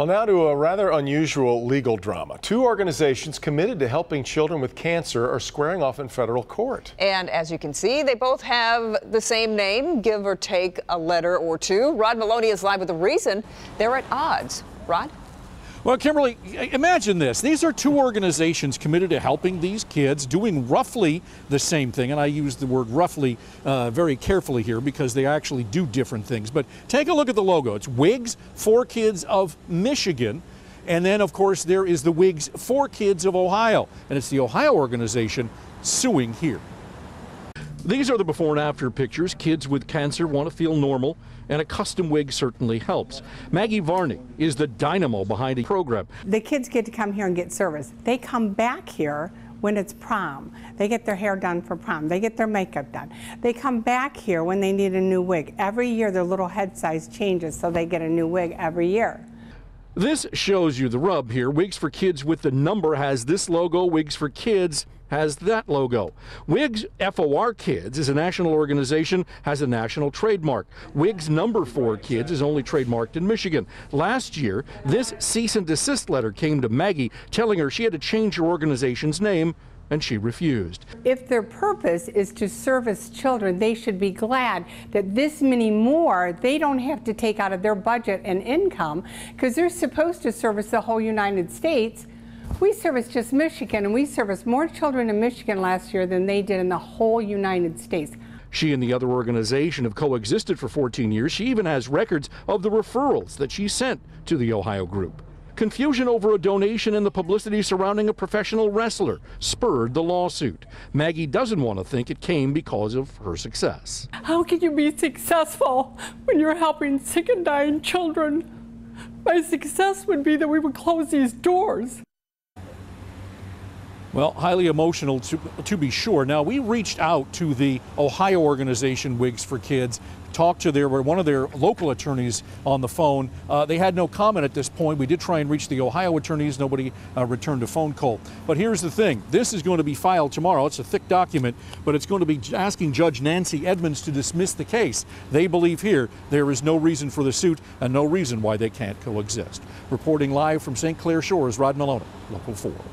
Well, now to a rather unusual legal drama. Two organizations committed to helping children with cancer are squaring off in federal court. And as you can see, they both have the same name, give or take a letter or two. Rod Meloni is live with the reason they're at odds. Rod? Well, Kimberly, imagine this. These are two organizations committed to helping these kids doing roughly the same thing. And I use the word roughly uh, very carefully here because they actually do different things. But take a look at the logo. It's WIGS for Kids of Michigan. And then, of course, there is the WIGS for Kids of Ohio. And it's the Ohio organization suing here. These are the before and after pictures. Kids with cancer want to feel normal, and a custom wig certainly helps. Maggie Varney is the dynamo behind the program. The kids get to come here and get service. They come back here when it's prom. They get their hair done for prom. They get their makeup done. They come back here when they need a new wig. Every year their little head size changes, so they get a new wig every year. This shows you the rub here. Wigs for Kids with the number has this logo. Wigs for Kids has that logo. WIGS FOR Kids is a national organization, has a national trademark. WIGS number 4 Kids is only trademarked in Michigan. Last year, this cease and desist letter came to Maggie telling her she had to change her organization's name and she refused. If their purpose is to service children, they should be glad that this many more they don't have to take out of their budget and income because they're supposed to service the whole United States we serviced just Michigan, and we serviced more children in Michigan last year than they did in the whole United States. She and the other organization have coexisted for 14 years. She even has records of the referrals that she sent to the Ohio group. Confusion over a donation and the publicity surrounding a professional wrestler spurred the lawsuit. Maggie doesn't want to think it came because of her success. How can you be successful when you're helping sick and dying children? My success would be that we would close these doors. Well, highly emotional to, to be sure. Now, we reached out to the Ohio organization Wigs for Kids, talked to their one of their local attorneys on the phone. Uh, they had no comment at this point. We did try and reach the Ohio attorneys. Nobody uh, returned a phone call. But here's the thing. This is going to be filed tomorrow. It's a thick document, but it's going to be asking Judge Nancy Edmunds to dismiss the case. They believe here there is no reason for the suit and no reason why they can't coexist. Reporting live from St. Clair Shores, Rod Meloni, Local 4.